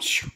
Shoo.